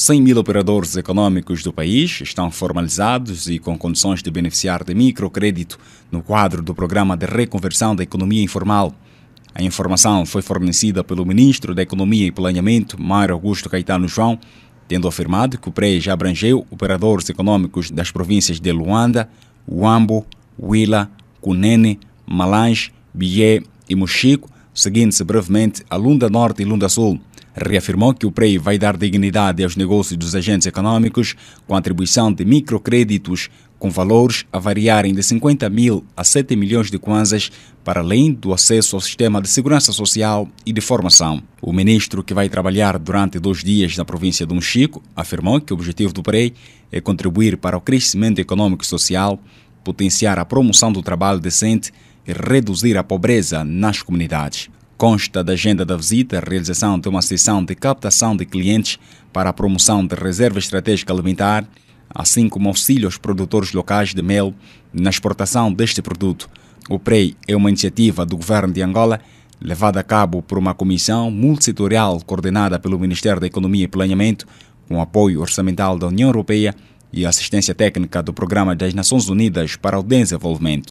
100 mil operadores econômicos do país estão formalizados e com condições de beneficiar de microcrédito no quadro do Programa de Reconversão da Economia Informal. A informação foi fornecida pelo Ministro da Economia e Planeamento, Mário Augusto Caetano João, tendo afirmado que o PREI já abrangeu operadores econômicos das províncias de Luanda, Uambo, Huila, Cunene, Malange, Bié e Mochico, seguindo-se brevemente a Lunda Norte e Lunda Sul reafirmou que o PREI vai dar dignidade aos negócios dos agentes econômicos com atribuição de microcréditos com valores a variarem de 50 mil a 7 milhões de kwanzas, para além do acesso ao sistema de segurança social e de formação. O ministro, que vai trabalhar durante dois dias na província do Mochico, afirmou que o objetivo do PREI é contribuir para o crescimento econômico e social, potenciar a promoção do trabalho decente e reduzir a pobreza nas comunidades. Consta da agenda da visita a realização de uma sessão de captação de clientes para a promoção de reserva estratégica alimentar, assim como auxílio aos produtores locais de mel na exportação deste produto. O PREI é uma iniciativa do governo de Angola levada a cabo por uma comissão multissetorial coordenada pelo Ministério da Economia e Planeamento, com apoio orçamental da União Europeia e assistência técnica do Programa das Nações Unidas para o Desenvolvimento.